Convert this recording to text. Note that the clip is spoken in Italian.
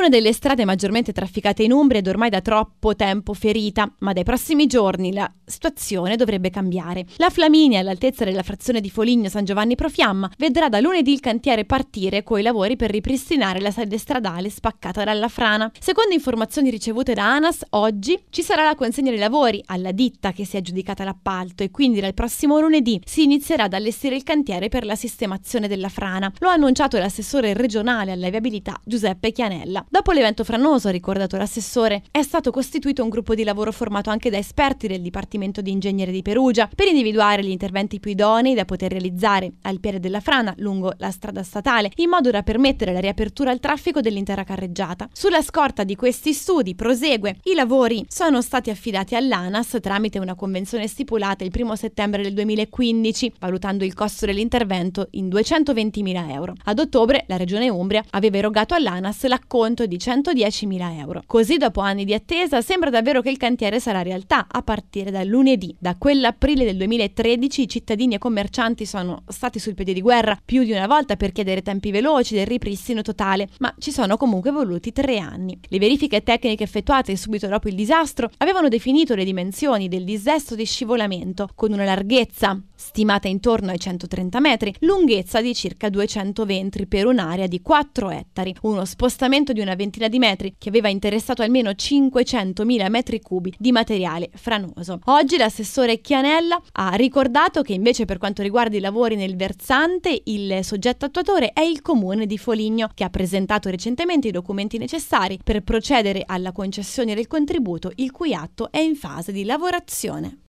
una delle strade maggiormente trafficate in Umbria ed ormai da troppo tempo ferita, ma dai prossimi giorni la situazione dovrebbe cambiare. La Flaminia, all'altezza della frazione di Foligno San Giovanni Profiamma, vedrà da lunedì il cantiere partire coi lavori per ripristinare la sede stradale spaccata dalla frana. Secondo informazioni ricevute da ANAS, oggi ci sarà la consegna dei lavori alla ditta che si è aggiudicata l'appalto e quindi dal prossimo lunedì si inizierà ad allestire il cantiere per la sistemazione della frana. Lo ha annunciato l'assessore regionale alla viabilità Giuseppe Chianella. Dopo l'evento franoso, ha ricordato l'assessore, è stato costituito un gruppo di lavoro formato anche da esperti del Dipartimento di Ingegnere di Perugia per individuare gli interventi più idonei da poter realizzare al piede della frana lungo la strada statale, in modo da permettere la riapertura al traffico dell'intera carreggiata. Sulla scorta di questi studi prosegue. I lavori sono stati affidati all'ANAS tramite una convenzione stipulata il 1 settembre del 2015, valutando il costo dell'intervento in 220.000 euro. Ad ottobre la Regione Umbria aveva erogato all'ANAS l'acconto di 110.000 euro. Così dopo anni di attesa sembra davvero che il cantiere sarà realtà a partire da lunedì. Da quell'aprile del 2013 i cittadini e commercianti sono stati sul piede di guerra più di una volta per chiedere tempi veloci del ripristino totale, ma ci sono comunque voluti tre anni. Le verifiche tecniche effettuate subito dopo il disastro avevano definito le dimensioni del dissesto di scivolamento con una larghezza stimata intorno ai 130 metri, lunghezza di circa 200 ventri per un'area di 4 ettari, uno spostamento di una ventina di metri che aveva interessato almeno 500.000 metri cubi di materiale franoso. Oggi l'assessore Chianella ha ricordato che invece per quanto riguarda i lavori nel versante il soggetto attuatore è il comune di Foligno che ha presentato recentemente i documenti necessari per procedere alla concessione del contributo il cui atto è in fase di lavorazione.